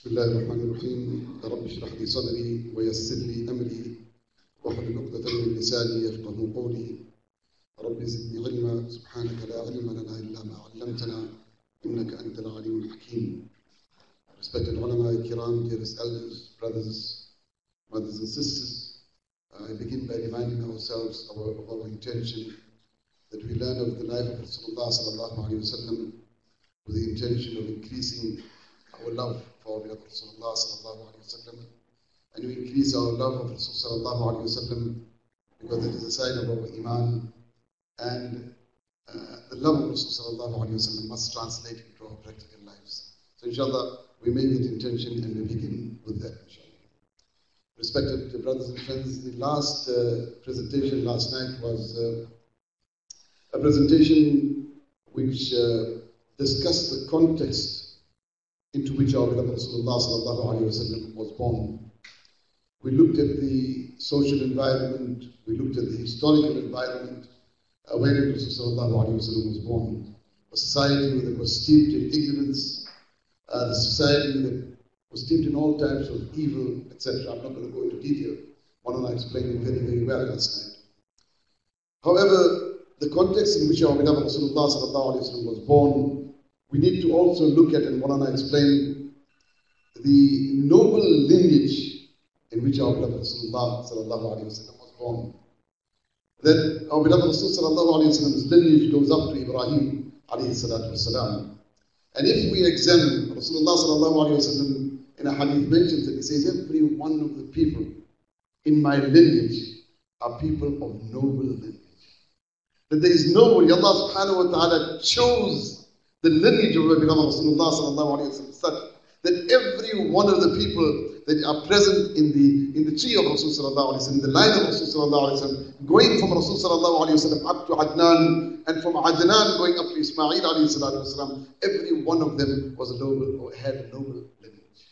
بسم الله الرحمن الرحيم رب اشرح لي صدري ويسر لي امري واحلل عقدة من لساني يفقه قولي رب زدني علما سبحانك لا علم لنا الا ما علمتنا انك انت العليم الحكيم Respected ulama kiram, dearest elders, brothers, mothers and sisters, I begin by reminding ourselves of our, of our intention that we learn of the life of Rasulullah sallallahu alayhi wa sallam with the intention of increasing our love beloved Rasulullah sallallahu alayhi wa sallam and we increase our love of Rasulullah sallallahu alayhi because it is a sign of our iman and uh, the love of Rasulullah sallallahu alayhi must translate into our practical lives. So inshallah we make that intention and we begin with that inshallah. Respected brothers and friends, the last uh, presentation last night was uh, a presentation which uh, discussed the context into which our beloved was born. We looked at the social environment, we looked at the historical environment uh, wherein Rasulullah was born. A society that was steeped in ignorance, uh, the society that was steeped in all types of evil, etc. I'm not going to go into detail. I explained it very, very well last night. However, the context in which our beloved was born, we need to also look at, and I explained, the noble lineage in which our beloved Rasulullah was born. That our beloved wa lineage goes up to Ibrahim. And if we examine Rasulullah in a hadith mentions it, he says, every one of the people in my lineage are people of noble lineage. That there is nobody, Allah subhanahu wa ta'ala chose the lineage of Rasulullah such that every one of the people that are present in the in the tree of Rasul sallallahu alayhi sallam, the line of Rasul going from Rasul up to Adnan, and from Adnan going up to Ismail alayhi wa sallam, every one of them was a noble or had a noble lineage.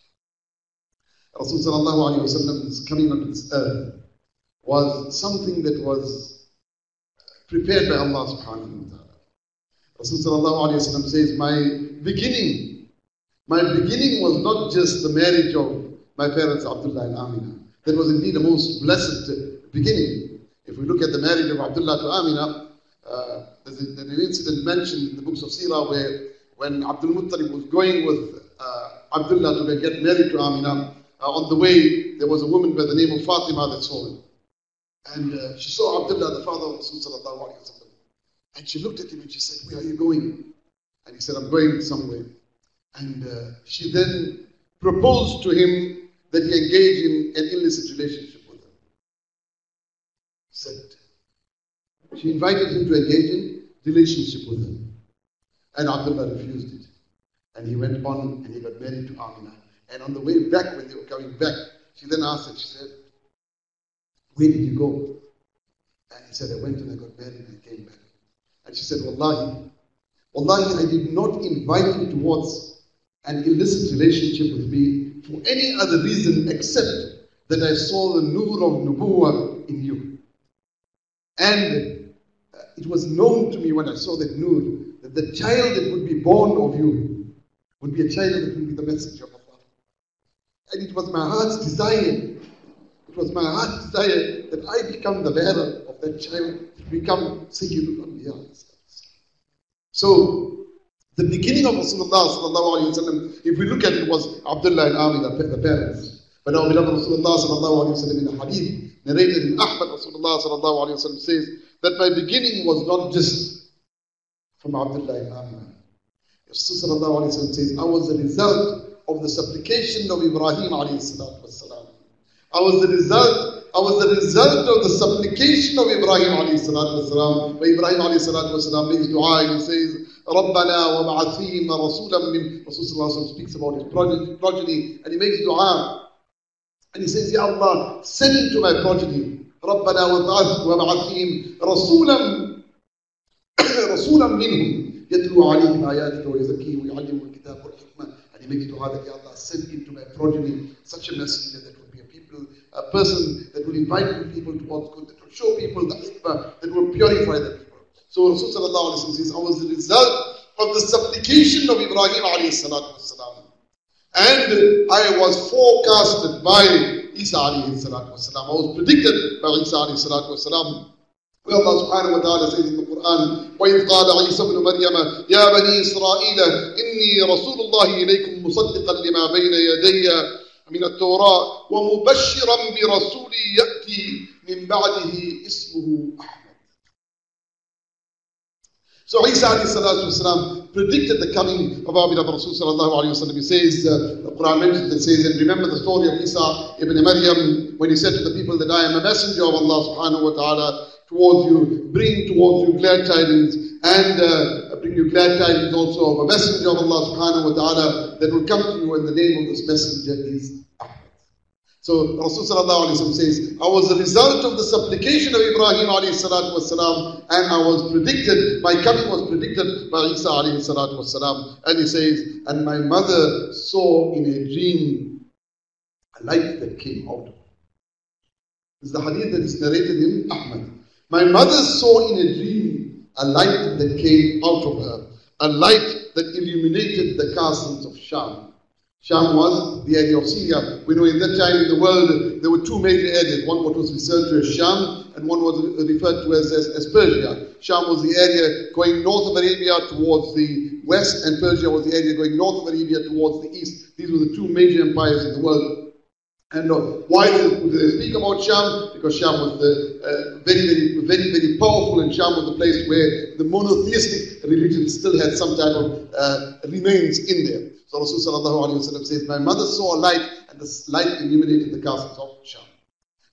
Rasul sallallahu coming onto this earth was something that was prepared by Allah subhanahu wa ta'ala. Rasul sallallahu alayhi wa sallam says, My beginning, my beginning was not just the marriage of my parents Abdullah and Amina. That was indeed the most blessed beginning. If we look at the marriage of Abdullah to Amina, uh, there's, a, there's, an incident mentioned in the books of Sirah where when Abdul Muttalib was going with uh, Abdullah to get married to Amina, uh, on the way there was a woman by the name of Fatima that saw him. And uh, she saw Abdullah, the father of Rasulullah and she looked at him and she said, Where are you going? And he said, I'm going somewhere. And uh, she then proposed to him that he engage in an illicit relationship with her. Said, she invited him to engage in relationship with her. And Abdullah refused it. And he went on and he got married to Amina. And on the way back, when they were coming back, she then asked him, she said, Where did you go? And he said, I went and I got married and I came back. And she said, Wallahi, Wallahi, I did not invite you towards an illicit relationship with me for any other reason except that I saw the nur of Nubuwa in you. And uh, it was known to me when I saw that nur that the child that would be born of you would be a child that would be the messenger of Allah. And it was my heart's desire, it was my heart's desire that I become the bearer that child, become Sayyidul Anbiya. So, the beginning of Rasulullah if we look at it, was Abdullah and Amina, the parents. But our beloved Rasulullah in a hadith narrated in Ahmad, Rasulullah says that my beginning was not just from Abdullah and Amina. Rasulullah says, I was the result of the supplication of Ibrahim. I was the result I was the result of the supplication of Ibrahim alayhi salatu wasalam. Where Ibrahim alayhi salatu wasalam makes dua and he says, ربنا وابعث فيهم رسولا من Rasul speaks about his progeny, progeny and he makes dua and he says, Ya Allah, send into my progeny ربنا وابعث وابعث فيهم رسولا رسولا منهم يتلو عليهم آياتك ويزكيهم ويعلمهم الكتاب والحكمة and he makes dua that Ya Allah, send into my progeny such a messenger that will be a people, a person that will invite people towards good, that will show people the hikmah, that will purify the people. So Rasulullah says, I was the result of the supplication of Ibrahim alayhi salatu wasalam. And I was forecasted by Isa alayhi salatu wasalam. I was predicted by Isa alayhi salatu wasalam. Where Allah subhanahu wa ta'ala says in the Quran, وَإِذْ قَالَ عِيسَى ابْنُ مَرْيَمَ يَا بَنِي إِسْرَائِيلَ إِنِّي رَسُولُ اللَّهِ إِلَيْكُمْ مُصَدِّقًا لِمَا بَيْنَ يَدَيَّ من التوراة ومبشرا برسول يأتي من بعده اسمه أحمد So Isa والسلام, predicted the coming of our beloved Rasul sallallahu alayhi wasallam. He says, uh, the Quran mentions it says, and remember the story of Isa ibn Maryam when he said to the people that I am a messenger of Allah subhanahu wa ta'ala towards you, bring towards you glad tidings and uh, bring you glad tidings also of a messenger of Allah subhanahu wa ta'ala that will come to you and the name of this messenger is so Rasulullah says, I was the result of the supplication of Ibrahim والسلام, and I was predicted, my coming was predicted by Isa والسلام. And he says, and my mother saw in a dream a light that came out of her. This is the hadith that is narrated in Ahmad. My mother saw in a dream a light that came out of her, a light that illuminated the castles of Sham. Sham was the area of Syria. We know in that time in the world there were two major areas. One what was referred to as Sham and one was referred to as, as, as, Persia. Sham was the area going north of Arabia towards the west and Persia was the area going north of Arabia towards the east. These were the two major empires in the world. And uh, why do they speak about Sham? Because Sham was the, uh, very, very, very, very powerful, and Sham was the place where the monotheistic religion still had some type of uh, remains in there. So Rasulullah says, My mother saw a light, and this light illuminated the castles of Sham.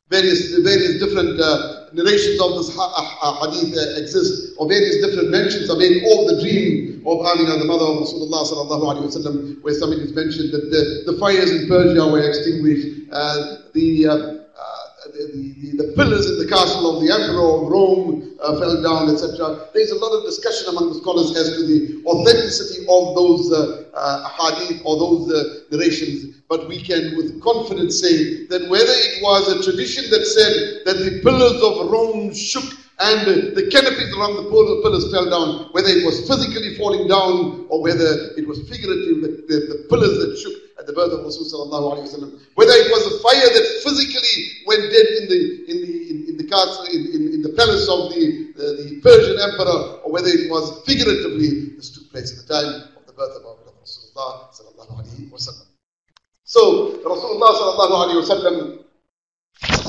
Various, various different uh, narrations of this ha- hadith uh, exist, or various different mentions are made of the dream of Amina, the mother of Rasulullah where somebody has mentioned that the, the fires in Persia were extinguished, uh, the uh, the, the, the, pillars in the castle of the emperor of Rome uh, fell down, etc. There's a lot of discussion among the scholars as to the authenticity of those uh, uh, hadith or those uh, narrations. But we can with confidence say that whether it was a tradition that said that the pillars of Rome shook and the canopies around the pillars fell down, whether it was physically falling down or whether it was figurative, the, the, the pillars that shook at the birth of Rasulullah whether it was a fire that physically went dead in the in the in, in the castle in, in, in, the palace of the, the, the Persian emperor, or whether it was figuratively, this took place at the time of the birth of Rasulullah So Rasulullah sallallahu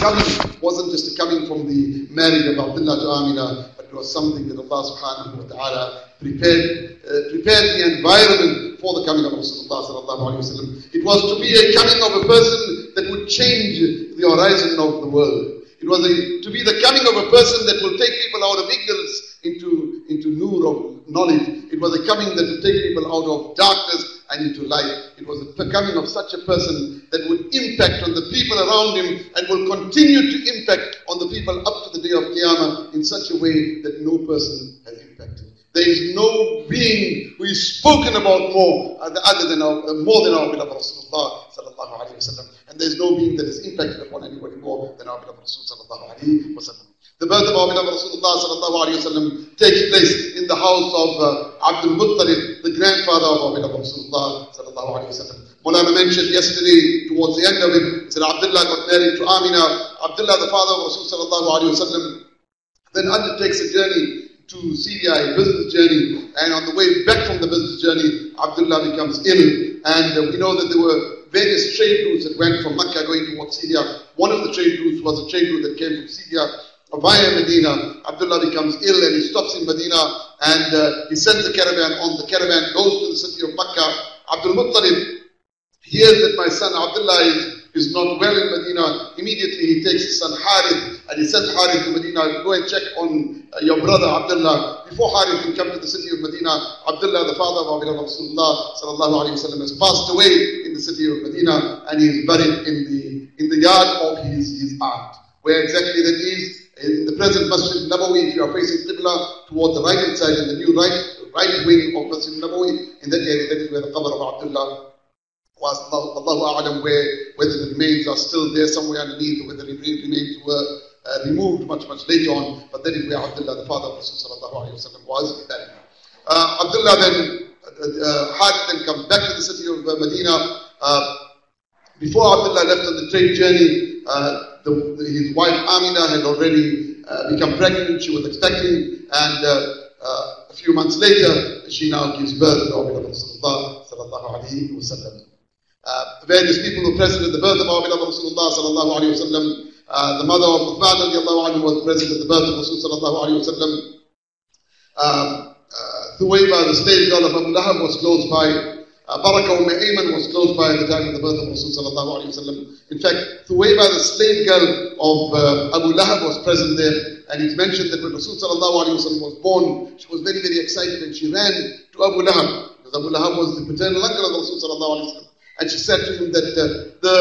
coming wasn't just a coming from the marriage of Abdullah to Amina, but it was something that Allah subhanahu wa ta'ala prepared, uh, prepared the environment for the coming of Rasulullah It was to be a coming of a person that would change the horizon of the world. It was a, to be the coming of a person that will take people out of ignorance into, into nur of knowledge. It was a coming that would take people out of darkness and into light. It was the coming of such a person that would impact on the people around him and will continue to impact on the people up to the day of Qiyamah in such a way that no person has impacted. There is no being who is spoken about more other than our, more than our beloved Rasulullah sallallahu alaihi wasallam, and there is no being that is impacted upon anybody more than our beloved Rasulullah sallallahu alaihi wasallam. The birth of our beloved Rasulullah sallallahu alaihi wasallam takes place in the house of uh, Abdul Muttalib, the grandfather of our beloved Rasulullah sallallahu alaihi wasallam. Mulana mentioned yesterday, towards the end of it, said Abdullah got married to Amina. Abdullah, the father of Rasulullah sallallahu alaihi wasallam, then undertakes a journey to Syria, a business journey, and on the way back from the business journey, Abdullah becomes ill. And uh, we know that there were various trade routes that went from Mecca going towards Syria. One of the trade routes was a trade route that came from Syria via Medina. Abdullah becomes ill and he stops in Medina and uh, he sends a caravan on. The caravan goes to the city of Mecca. Abdul Muttalib hears that my son Abdullah is is not well in Medina, immediately he takes his son Harith and he sent Harith to Medina, go and check on uh, your brother Abdullah. Before Harith can come to the city of Medina, Abdullah, the father of Abdullah Rasulullah sallallahu alayhi has passed away in the city of Medina and he is buried in the, in the yard of his, his aunt. Where exactly that is, in the present Masjid Nabawi, if you are facing Qibla toward the right hand side in the new right, right wing of Masjid Nabawi, in that area, that is where the qabr of Abdullah was Allah A'lam where whether the remains are still there somewhere underneath or whether the remains were uh, removed much, much later on. But that is where Abdullah, the father of Rasulullah was buried. Uh, Abdullah then, uh, uh, Had then comes back to the city of uh, Medina uh, before Abdullah left on the trade journey, uh, the, his wife Amina had already uh, become pregnant. She was expecting, and uh, uh, a few months later, she now gives birth to Rasulullah sallallahu alaihi. Uh, various people were present at the birth of our beloved Rasulullah sallallahu alaihi wasallam. Uh, the mother of Uthman radiallahu anhu was present at the birth of Rasul sallallahu alaihi wasallam. Um, uh, Thuwayba, the slave girl of Abu Lahab, was close by. Uh, Baraka umm Ayman was close by at the time of the birth of Rasul sallallahu alaihi wasallam. In fact, Thuwayba, the slave girl of uh, Abu Lahab, was present there. And it's mentioned that when Rasul sallallahu alaihi wasallam was born, she was very, very excited and she ran to Abu Lahab. Because Abu Lahab was the paternal uncle of Rasul sallallahu alaihi wasallam. And she said to him that uh, the,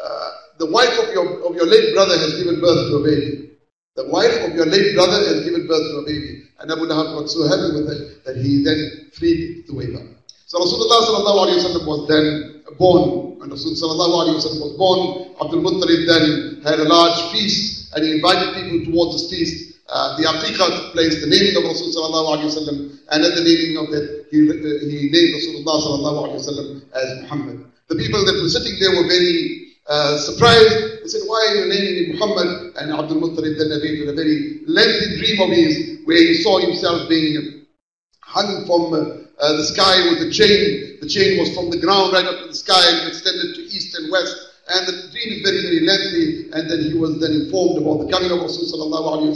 uh, the wife of your, of your late brother has given birth to a baby. The wife of your late brother has given birth to a baby. And Abu Lahab got so happy with it that he then freed the Thuwayba. So Rasulullah was then born. When Rasulullah was born, Abdul Muttalib then had a large feast and he invited people towards this feast. Uh, the aqiqah took place, the naming of Rasulullah and at the naming of that, he, uh, he named Rasulullah as Muhammad. The people that were sitting there were very uh, surprised. They said, Why are you naming Muhammad? And Abdul Muttalib then narrated a very lengthy dream of his where he saw himself being hung from uh, the sky with a chain. The chain was from the ground right up to the sky and extended to east and west. And the dream is very, very lengthy. And then he was then informed about the coming of Rasulullah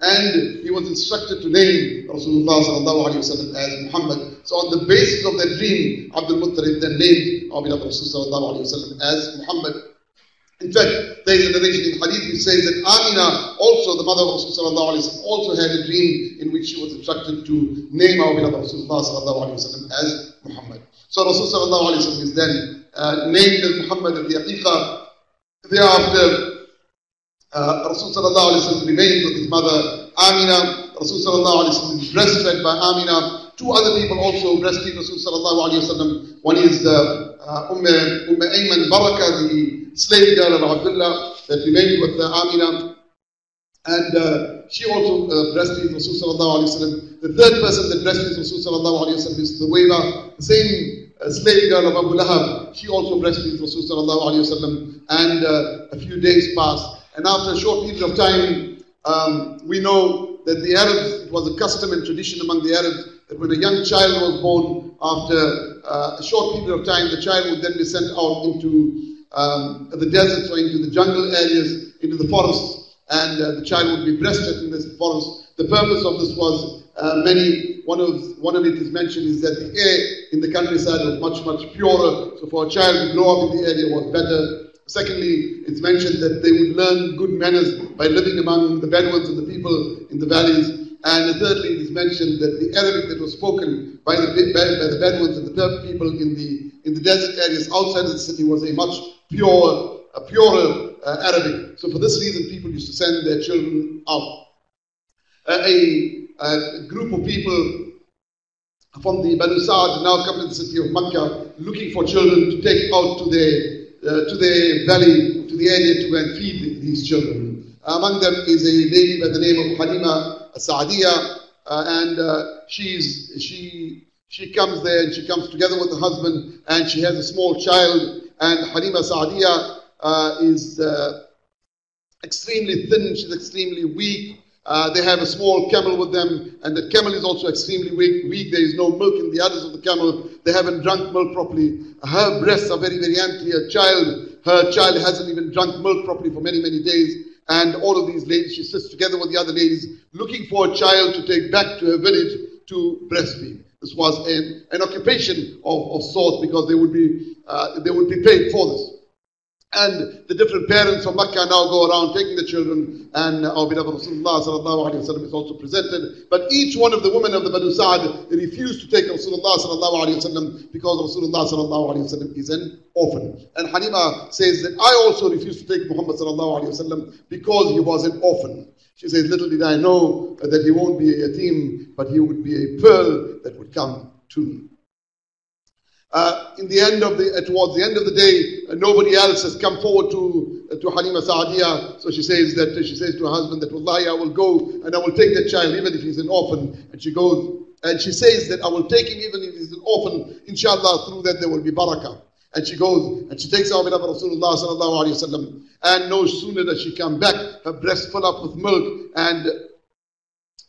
and he was instructed to name Rasulullah as Muhammad. So on the basis of that dream, Abdul Muttalib then named Rasulullah as Muhammad. In fact, there is a narration in Hadith which says that Amina, also the mother of Rasulullah also had a dream in which she was instructed to name Rasulullah as Muhammad. So Rasulullah is then uh, named as Muhammad al Aqiqah. Thereafter, uh, Rasulullah remained with his mother Amina. Rasulullah is breastfed by Amina. Two other people also breastfeed Rasulullah. One is uh, uh, Umm, umm Ayman Baraka, the slave girl of Abdullah that remained with uh, Amina. And uh, she also uh, breastfeeds Rasulullah. The third person that breastfeeds Rasulullah is the Thuwayba, the same a slave girl of Abu Lahab, she also breastfeeds Rasulullah and uh, a few days passed. And after a short period of time, um, we know that the Arabs, it was a custom and tradition among the Arabs that when a young child was born, after uh, a short period of time, the child would then be sent out into um, the deserts or into the jungle areas, into the forests, and uh, the child would be breastfed in this forest. The purpose of this was uh, many, one of, one of it is mentioned is that the air in the countryside was much, much purer. So for a child to grow up in the area was better. Secondly, it's mentioned that they would learn good manners by living among the Bedouins and the people in the valleys. And thirdly, it is mentioned that the Arabic that was spoken by the, by the Bedouins and the people in the, in the desert areas outside of the city was a much pure, a purer uh, Arabic. So for this reason, people used to send their children out. Uh, a a group of people from the Banu Sa'd now come to the city of Makkah looking for children to take out to the, uh, to the valley, to the area to go and feed these children. Among them is a lady by the name of Halima Sa'diya, uh, and uh, she's, she, she comes there and she comes together with her husband and she has a small child. And Halima Sa'diya uh, is uh, extremely thin, she's extremely weak. Uh, they have a small camel with them, and the camel is also extremely weak, weak. There is no milk in the udders of the camel. They haven't drunk milk properly. Her breasts are very, very empty. Her child, her child hasn't even drunk milk properly for many, many days. And all of these ladies, she sits together with the other ladies, looking for a child to take back to her village to breastfeed. This was an, an occupation of, of sorts because they would be uh, they would be paid for this. And the different parents from Makkah now go around taking the children, and our beloved Rasulullah is also presented. But each one of the women of the Banu Sa'd refused to take Rasulullah because Rasulullah is an orphan. And Halima says that I also refused to take Muhammad because he was an orphan. She says, Little did I know that he won't be a yatim, but he would be a pearl that would come to me. Uh, in the end of the, towards the end of the day, nobody else has come forward to, uh, to Halima Sa'diya. So she says that, she says to her husband that, Wallahi, I will go and I will take that child even if he's an orphan. And she goes, and she says that I will take him even if he's an orphan, inshallah, through that there will be barakah. And she goes and she takes our beloved Rasulullah sallallahu alayhi wasallam. And no sooner does she come back, her breast full up with milk and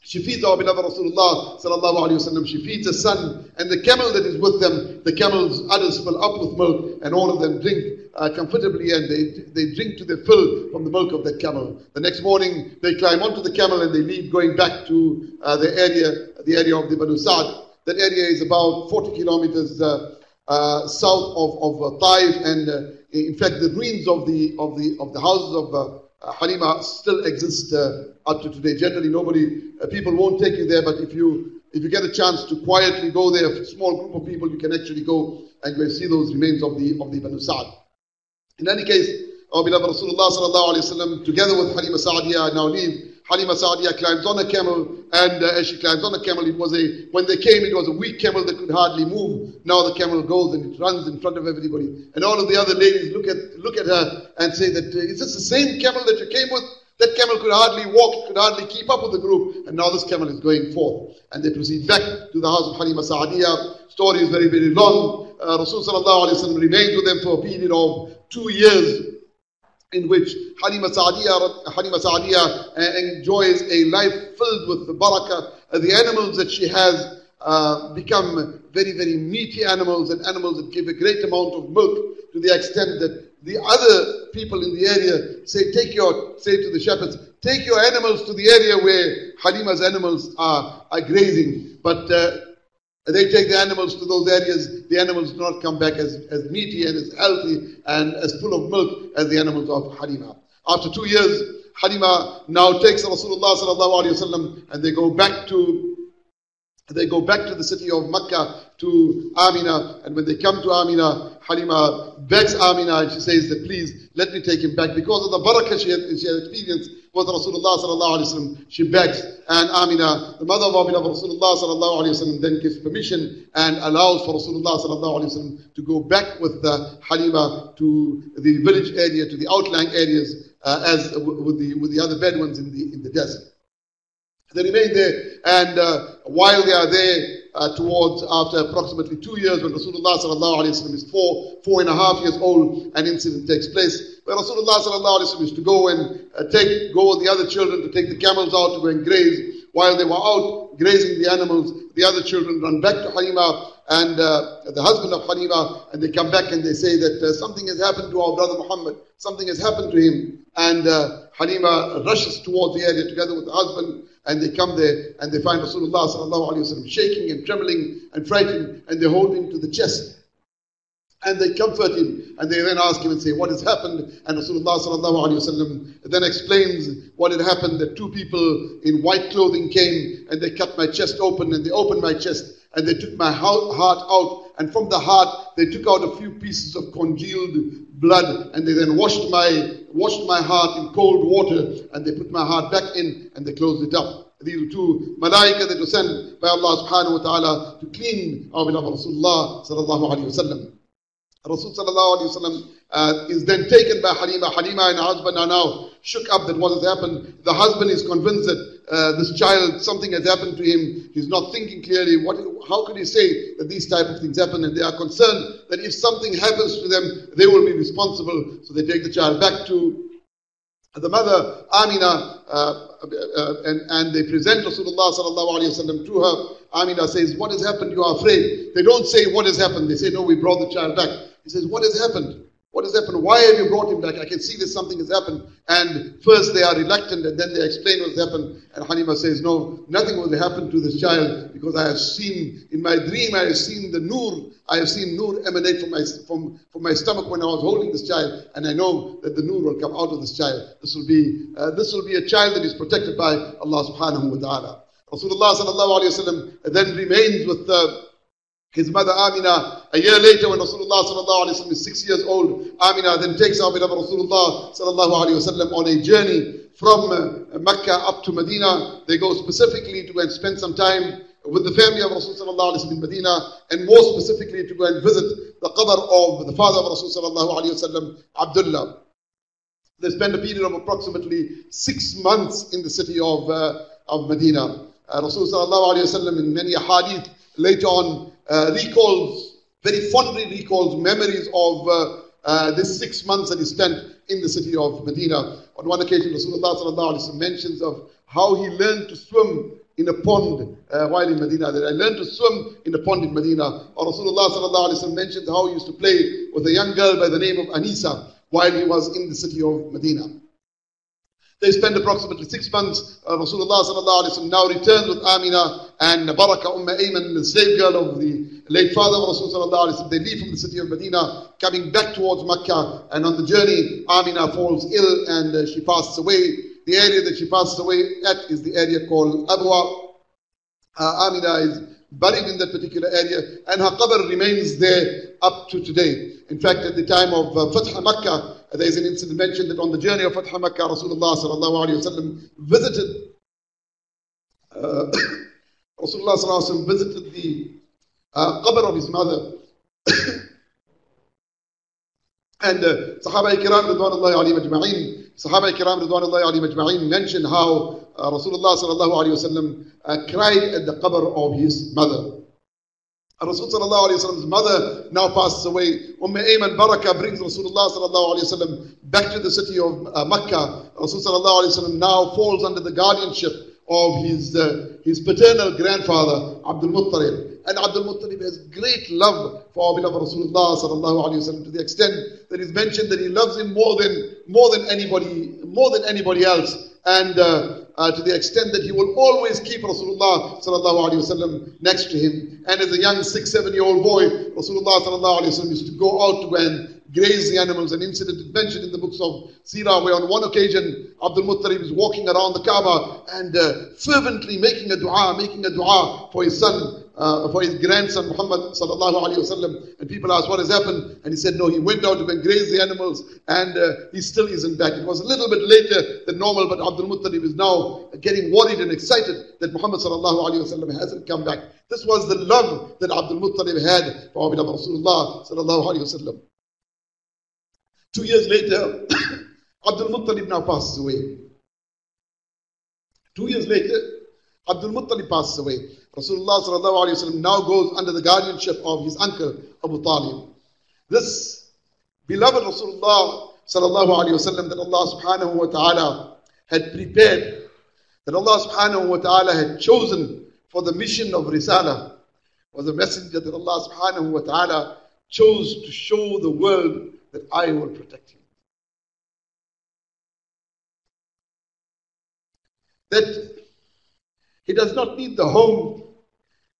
she feeds our beloved Rasulullah sallallahu alayhi wasallam. She feeds her son and the camel that is with them. The camel's udders fill up with milk and all of them drink uh, comfortably and they, they drink to their fill from the milk of that camel. The next morning they climb onto the camel and they leave going back to uh, the area, the area of the Banu Sa'd. That area is about 40 kilometers uh, uh south of, of uh, Taif and uh, in fact the ruins of the, of the, of the houses of Halima still exist up to today. Generally, nobody, uh, people won't take you there, but if you if you get a chance to quietly go there, a small group of people, you can actually go and go see those remains of the of the Banu Sa'd. In any case, our beloved Rasulullah sallallahu together with Halima Sa'diya, now leave. Halima Sa'diya climbs on a camel, and uh, as she climbs on a camel, it was a when they came, it was a weak camel that could hardly move. Now the camel goes and it runs in front of everybody, and all of the other ladies look at look at her and say that uh, is this the same camel that you came with? That camel could hardly walk, could hardly keep up with the group, and now this camel is going forth. And they proceed back to the house of Halima Sa'adiyah. Story is very, very long. Uh, Rasulullah remained with them for a period of two years in which Halima Sa'adiyah, Halima uh, enjoys a life filled with the barakah. Uh, the animals that she has uh, become very, very meaty animals and animals that give a great amount of milk to the extent that the other people in the area say, take your, say to the shepherds, take your animals to the area where Halima's animals are, are grazing. But uh, they take the animals to those areas, the animals do not come back as, as meaty and as healthy and as full of milk as the animals of Halima. After two years, Halima now takes Rasulullah sallallahu alayhi wasallam and they go back to they go back to the city of Mecca to Amina, and when they come to Amina, Halima begs Amina and she says that please let me take him back because of the barakah she had, she had experienced with Rasulullah sallallahu alaihi wasallam. She begs, and Amina, the mother of beloved Rasulullah sallallahu alaihi wasallam, then gives permission and allows for Rasulullah sallallahu alaihi wasallam to go back with the Halima to the village area, to the outlying areas, uh, as with the with the other Bedouins in the in the desert. They remain there, and uh, while they are there, uh, towards after approximately two years, when Rasulullah sallallahu alaihi wasallam is four, four and a half years old, an incident takes place where Rasulullah sallallahu wasallam is to go and uh, take go with the other children to take the camels out to go and graze. While they were out grazing the animals, the other children run back to Halima and uh, the husband of Halima, and they come back and they say that uh, something has happened to our brother Muhammad. Something has happened to him, and uh, Halima rushes towards the area together with the husband and they come there and they find Rasulullah wasallam shaking and trembling and frightened and they hold him to the chest. And they comfort him and they then ask him and say, What has happened? And Rasulullah then explains what had happened that two people in white clothing came and they cut my chest open and they opened my chest and they took my heart out and from the heart they took out a few pieces of congealed blood and they then washed my washed my heart in cold water and they put my heart back in and they closed it up. These two malaika that were sent by Allah subhanahu wa ta'ala to clean our beloved Rasulullah sallallahu alayhi wa sallam. Rasul sallallahu alayhi wa sallam uh, is then taken by Halima. Halima and her husband are now shook up that what has happened. The husband is convinced that uh, this child, something has happened to him. He's not thinking clearly. What, how could he say that these type of things happen? And they are concerned that if something happens to them, they will be responsible. So they take the child back to the mother Amina, uh, uh, and, and they present Rasulullah sallallahu alaihi wasallam to her. Amina says, "What has happened? You are afraid." They don't say what has happened. They say, "No, we brought the child back." He says, "What has happened?" What has happened? Why have you brought him back? I can see that something has happened. And first they are reluctant and then they explain what's happened. And Hanima says, No, nothing will happen to this child because I have seen, in my dream, I have seen the nur. I have seen nur emanate from my, from, from my stomach when I was holding this child. And I know that the nur will come out of this child. This will be, uh, this will be a child that is protected by Allah subhanahu wa ta'ala. Rasulullah sallallahu alayhi wa sallam then remains with the his mother Amina, a year later when Rasulullah sallallahu alayhi wa is six years old, Amina then takes our beloved Rasulullah sallallahu alayhi wa on a journey from uh, Mecca up to Medina. They go specifically to go and spend some time with the family of Rasulullah sallallahu alayhi wa in Medina and more specifically to go and visit the qabr of the father of Rasulullah sallallahu alayhi wa Abdullah. They spend a period of approximately six months in the city of, uh, of Medina. Uh, sallallahu alayhi wa in many hadith later on uh, recalls very fondly recalls memories of uh, uh, this six months that he spent in the city of Medina. On one occasion, Rasulullah mentions of how he learned to swim in a pond uh, while in Medina. That I learned to swim in a pond in Medina. Or Rasulullah mentions how he used to play with a young girl by the name of Anisa while he was in the city of Medina. They spend approximately six months. Uh, Rasulullah now returns with Amina and Baraka Umm Ayman, the slave girl of the late father of Rasulullah. They leave from the city of Medina, coming back towards Mecca. And on the journey, Amina falls ill and uh, she passes away. The area that she passes away at is the area called Abwa. Uh, Amina is buried in that particular area, and her qabr remains there up to today. In fact, at the time of uh, Fath Makkah, there is an incident mentioned that on the journey of Fath Makkah, Rasulullah sallallahu alayhi wasallam visited uh, Rasulullah sallallahu alayhi wasallam visited the uh, qabr of his mother. and uh, Sahaba Kiram Sahaba Kiram majma'in mentioned how uh, Rasulullah sallallahu alayhi wasallam uh, cried at the qabr of his mother. Rasul sallallahu alayhi mother now passes away. Umm Ayman Baraka brings Rasulullah sallallahu alayhi back to the city of uh, Makkah. Rasul sallallahu alayhi now falls under the guardianship of his, uh, his paternal grandfather, Abdul Muttalib. And Abdul Muttalib has great love for our beloved Rasulullah sallallahu alayhi wasallam to the extent that he's mentioned that he loves him more than, more than anybody, more than anybody else. And uh, uh, to the extent that he will always keep Rasulullah sallallahu alaihi wasallam next to him. And as a young six, seven year old boy, Rasulullah sallallahu alaihi wasallam used to go out and graze the animals. An incident mentioned in the books of Sirah where on one occasion Abdul Muttalib was walking around the Kaaba and uh, fervently making a dua, making a dua for his son uh, for his grandson Muhammad sallallahu alaihi wasallam. And people asked what has happened, and he said, no, he went out to graze the animals, and uh, he still isn't back. It was a little bit later than normal, but Abdul Muttalib is now getting worried and excited that Muhammad sallallahu alaihi wasallam hasn't come back. This was the love that Abdul Muttalib had for Rasulullah sallallahu alaihi wasallam. Two years later, Abdul Muttalib now passes away. Two years later, Abdul Muttalib passes away. Rasulullah sallallahu now goes under the guardianship of his uncle Abu Talib. This beloved Rasulullah sallallahu that Allah subhanahu wa ta'ala had prepared, that Allah subhanahu wa ta'ala had chosen for the mission of Risala, was a messenger that Allah subhanahu wa ta'ala chose to show the world that I will protect him. That he does not need the home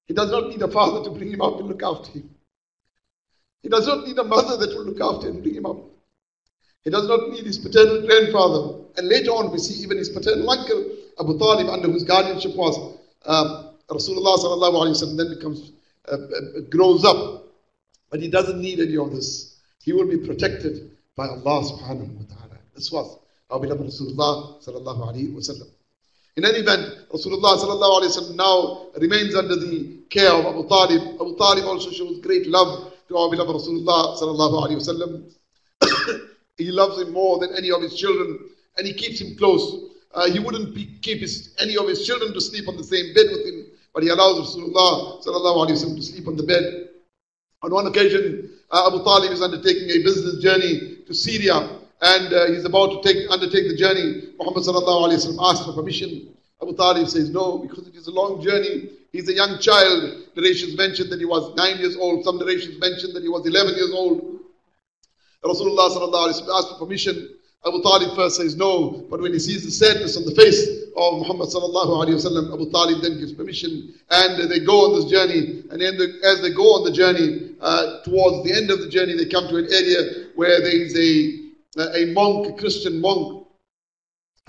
he does not need a father to bring him up and look after him. He does not need a mother that will look after and bring him up. He does not need his paternal grandfather. And later on, we see even his paternal uncle, Abu Talib, under whose guardianship was uh, Rasulullah sallallahu alayhi wa then becomes, uh, uh, grows up. But he doesn't need any of this. He will be protected by Allah subhanahu wa ta'ala. This was our beloved Rasulullah sallallahu alayhi wa sallam. In any event, Rasulullah sallallahu alayhi wa now remains under the care of Abu Talib. Abu Talib also shows great love to our beloved Rasulullah sallallahu alayhi wa he loves him more than any of his children and he keeps him close. Uh, he wouldn't be, keep his, any of his children to sleep on the same bed with him, but he allows Rasulullah sallallahu alayhi wa to sleep on the bed. On one occasion, uh, Abu Talib is undertaking a business journey to Syria and uh, he's about to take, undertake the journey. Muhammad asks for permission. Abu Talib says no, because it is a long journey. He's a young child. Narrations mention that he was nine years old. Some narrations mention that he was 11 years old. Rasulullah asked for permission. Abu Talib first says no, but when he sees the sadness on the face of Muhammad sallallahu alayhi wa Abu Talib then gives permission, and they go on this journey. And the, as they go on the journey, uh, towards the end of the journey, they come to an area where there is a a monk, a Christian monk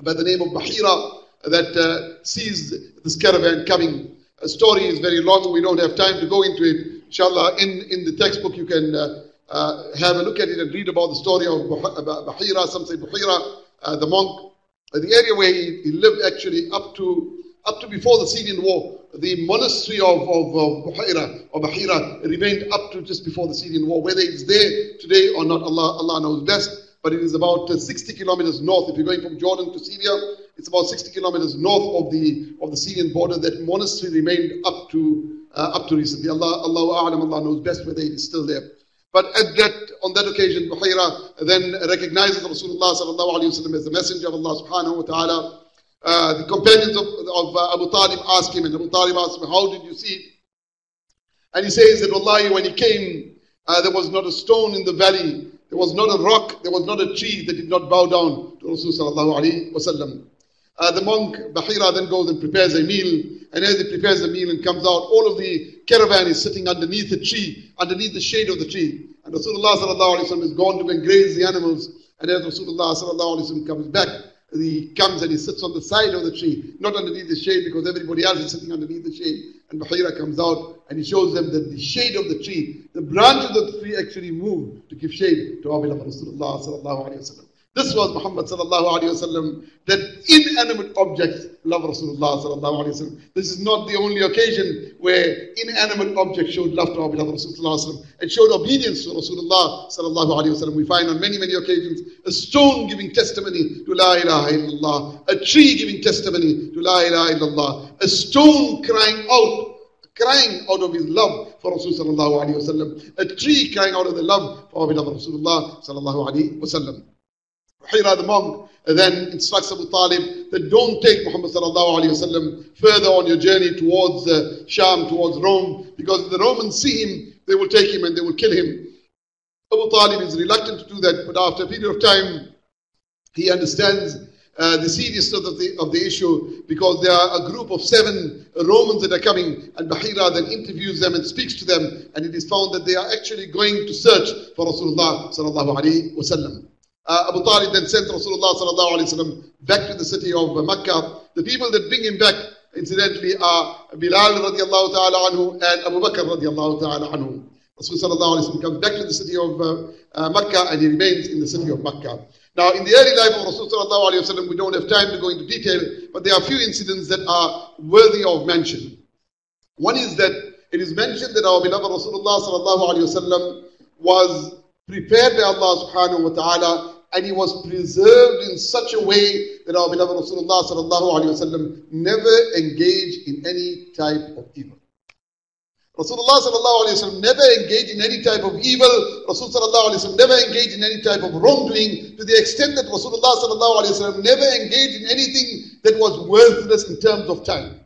by the name of Bahira that uh, sees this caravan coming. A story is very long, we don't have time to go into it. Inshallah, in, in the textbook you can uh, uh, have a look at it and read about the story of Bahira, some say Bahira, uh, the monk. Uh, the area where he, he, lived actually up to up to before the Syrian war, the monastery of, of, of Bahira, or Bahira remained up to just before the Syrian war. Whether it's there today or not, Allah, Allah knows best but it is about uh, 60 kilometers north. If you're going from Jordan to Syria, it's about 60 kilometers north of the of the Syrian border. That monastery remained up to uh, up to recently. Allah, Allah, Allah knows best whether it is still there. But at that, on that occasion, Buhayra then recognizes Rasulullah sallallahu alayhi wasallam as the messenger of Allah subhanahu wa ta'ala. Uh, the companions of, of uh, Abu Talib ask him, and Abu Talib asks him, how did you see it? And he says that, Wallahi, when he came, uh, there was not a stone in the valley, there was not a rock, there was not a tree that did not bow down to Rasulullah sallallahu alayhi wasallam. Uh, the monk Bahira then goes and prepares a meal, and as he prepares the meal and comes out, all of the caravan is sitting underneath the tree, underneath the shade of the tree. And Rasulullah is gone to go and graze the animals. And as Rasulullah comes back, he comes and he sits on the side of the tree, not underneath the shade because everybody else is sitting underneath the shade. And Bahira comes out and he shows them that the shade of the tree, the branches of the tree actually move to give shade to beloved Rasulullah this was Muhammad sallallahu alayhi wasallam, that inanimate objects love Rasulullah sallallahu alayhi wasallam. This is not the only occasion where inanimate objects showed love to our beloved Rasulullah and showed obedience to Rasulullah sallallahu alayhi wasallam. We find on many, many occasions a stone giving testimony to La ilaha illallah, a tree giving testimony to La ilaha illallah, a stone crying out crying out of his love for Rasulullah sallallahu alayhi wasallam, a tree crying out of the love for our beloved Rasulullah sallallahu alayhi wasallam. Hira the monk then instructs Abu Talib that don't take Muhammad sallallahu alayhi wasallam further on your journey towards uh, Sham, towards Rome, because if the Romans see him, they will take him and they will kill him. Abu Talib is reluctant to do that, but after a period of time, he understands uh, the seriousness of the, of the issue because there are a group of seven Romans that are coming, and Bahira then interviews them and speaks to them, and it is found that they are actually going to search for Rasulullah sallallahu alayhi wasallam. Uh, Abu Talib then sent Rasulullah back to the city of Mecca. The people that bring him back, incidentally, are Bilal radiallahu ta'ala anhu and Abu Bakr radiallahu ta'ala anhu. Rasulullah comes back to the city of uh, uh, Mecca and he remains in the city of Mecca. Now, in the early life of Rasulullah we don't have time to go into detail, but there are a few incidents that are worthy of mention. One is that it is mentioned that our beloved Rasulullah was prepared by Allah subhanahu wa ta'ala and he was preserved in such a way that our beloved Rasulullah sallallahu alaihi wasallam never engaged in any type of evil. Rasulullah sallallahu alaihi wasallam never engaged in any type of evil. Rasulullah sallallahu alaihi wasallam never engaged in any type of wrongdoing to the extent that Rasulullah sallallahu alaihi wasallam never engaged in anything that was worthless in terms of time.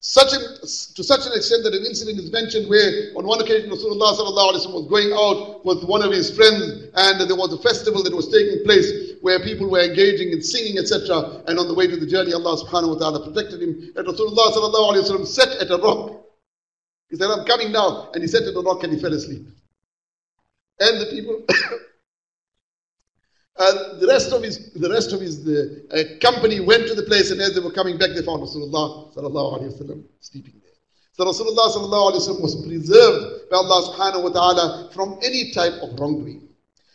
Such a, to such an extent that an incident is mentioned where on one occasion Rasulullah was going out with one of his friends and there was a festival that was taking place where people were engaging in singing etc. And on the way to the journey Allah subhanahu wa ta'ala protected him and Rasulullah sat at a rock. He said, I'm coming now. And he sat at a rock and he fell asleep. And the people Uh, the rest of his, the rest of his the, uh, company went to the place, and as they were coming back, they found Rasulullah sallallahu wasallam sleeping there. So Rasulullah sallallahu wasallam was preserved by Allah subhanahu wa taala from any type of wrongdoing.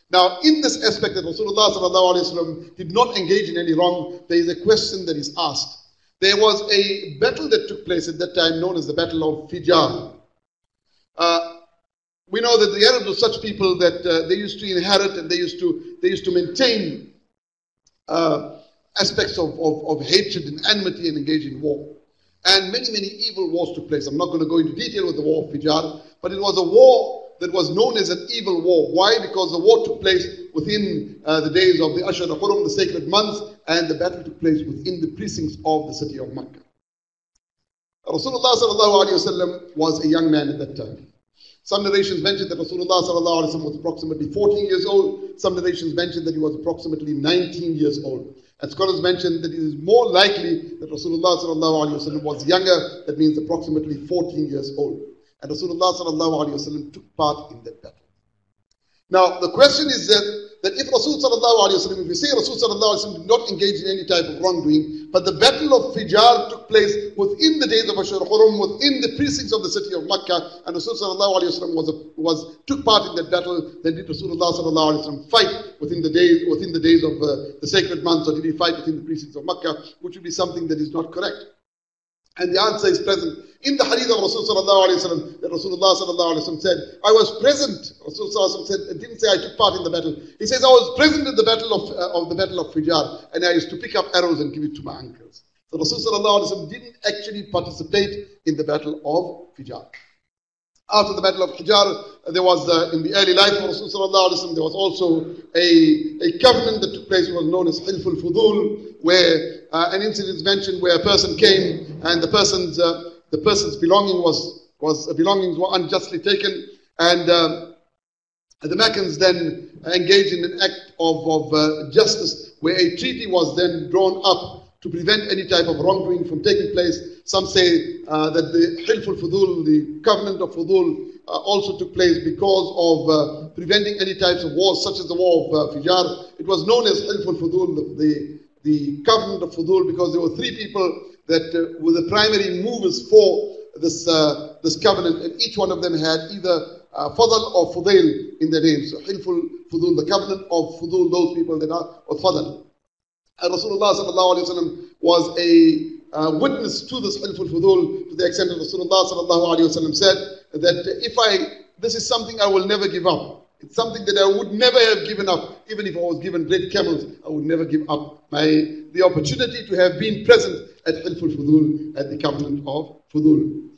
Now, in this aspect that Rasulullah sallallahu wasallam did not engage in any wrong, there is a question that is asked. There was a battle that took place at that time known as the Battle of Fijar. Uh, we know that the Arabs were such people that uh, they used to inherit and they used to, they used to maintain uh, aspects of, of, of, hatred and enmity and engage in war. And many, many evil wars took place. I'm not going to go into detail with the war of Fijar, but it was a war that was known as an evil war. Why? Because the war took place within uh, the days of the Ashar al-Hurum, the sacred months, and the battle took place within the precincts of the city of Makkah. Rasulullah was a young man at that time. Some narrations mention that Rasulullah was approximately 14 years old. Some narrations mention that he was approximately 19 years old. And scholars mention that it is more likely that Rasulullah was younger, that means approximately 14 years old. And Rasulullah took part in that battle. Now, the question is that that if Rasul sallallahu alayhi wasallam, if we say Rasul sallallahu alayhi wasallam did not engage in any type of wrongdoing, but the battle of Fijar took place within the days of Ashur Hurum, within the precincts of the city of Makkah, and Rasul sallallahu alayhi wasallam was, a, was, took part in that battle, then did Rasulullah fight within the days, within the days of uh, the sacred months, or did he fight within the precincts of Makkah, which would be something that is not correct. And the answer is present In the hadith of Rasulullah sallallahu Rasulullah said, I was present. Rasulullah said, didn't say I took part in the battle. He says, I was present in the battle of, uh, of the battle of Fijar, and I used to pick up arrows and give it to my uncles. So Rasulullah didn't actually participate in the battle of Fijar. After the battle of Fijar, there was, uh, in the early life of Rasulullah, there was also a, a covenant that took place, was known as Hilful Fudul, where uh, an incident is mentioned where a person came and the person's uh, the person's belonging was, was uh, belongings were unjustly taken, and uh, the Meccans then engaged in an act of, of uh, justice where a treaty was then drawn up to prevent any type of wrongdoing from taking place. Some say uh, that the Hilful Fudul, the covenant of Fudul, uh, also took place because of uh, preventing any types of wars, such as the war of uh, Fijar. It was known as Hilful Fudul, the, the, the covenant of Fudul, because there were three people that uh, were the primary movers for this, uh, this covenant, and each one of them had either uh, Fadl or Fudail in their names. So, Hilful Fudul, the covenant of Fudul, those people that are, or Fadl. And Rasulullah was a uh, witness to this Hilful Fudul to the extent that Rasulullah said that if I, this is something I will never give up. It's something that I would never have given up. Even if I was given great camels, I would never give up my the opportunity to have been present at Fudul, at the covenant of Fudul.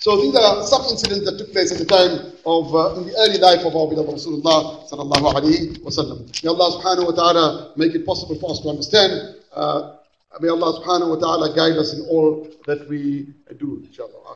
So these are some incidents that took place at the time of, uh, in the early life of our beloved Rasulullah sallallahu alayhi wasallam. May Allah subhanahu wa ta'ala make it possible for us to understand. Uh, may Allah subhanahu wa ta'ala guide us in all that we do, inshallah.